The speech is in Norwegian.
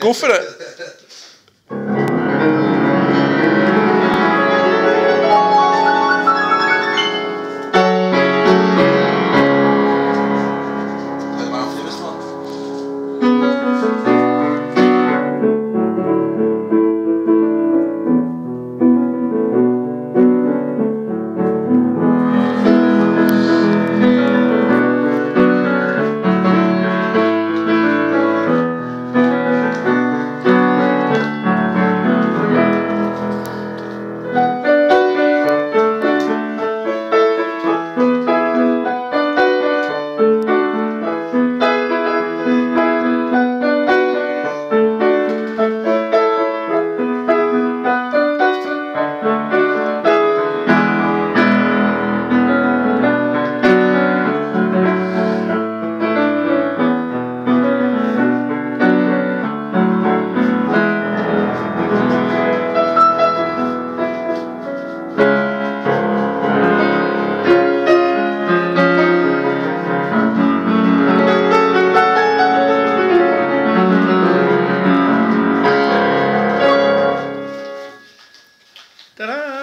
Hvorfor det? Ta-da!